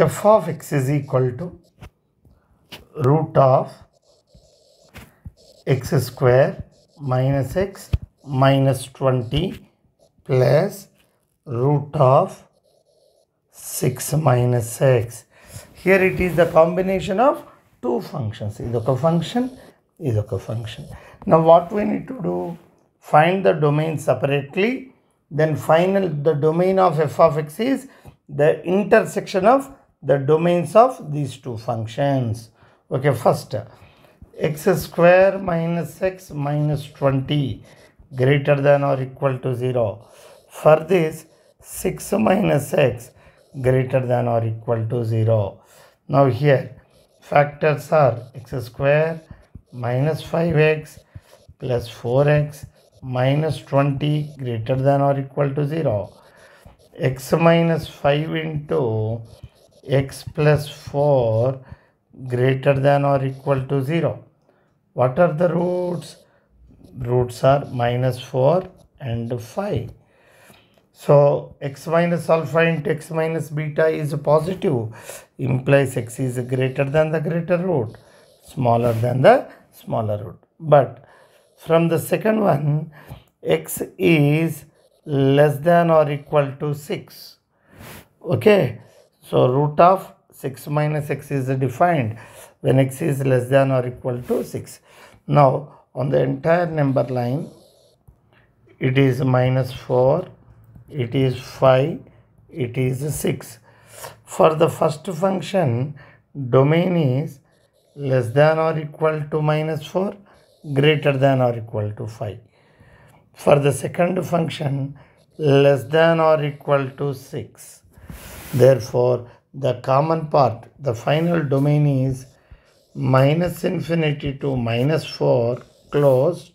f of x is equal to root of x square minus x minus 20 plus root of 6 minus x. Here it is the combination of two functions. Is a function, is a function. Now what we need to do? Find the domain separately. Then final the domain of f of x is the intersection of the domains of these two functions. Okay, first x square minus x minus 20 greater than or equal to 0. For this 6 minus x greater than or equal to 0. Now here factors are x square minus 5x plus 4x minus 20 greater than or equal to 0 x minus 5 into x plus 4 greater than or equal to 0 what are the roots? Roots are minus 4 and 5 so x minus alpha into x minus beta is positive. Implies x is greater than the greater root smaller than the smaller root. But from the second one x is less than or equal to 6 okay? So root of 6 minus x is defined when x is less than or equal to 6 now on the entire number line it is minus 4 it is 5 it is 6 for the first function domain is less than or equal to minus 4 greater than or equal to 5 for the second function less than or equal to 6 therefore the common part the final domain is minus infinity to minus 4 closed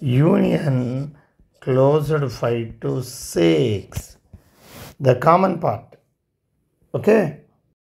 union closed 5 to 6 the common part. Okay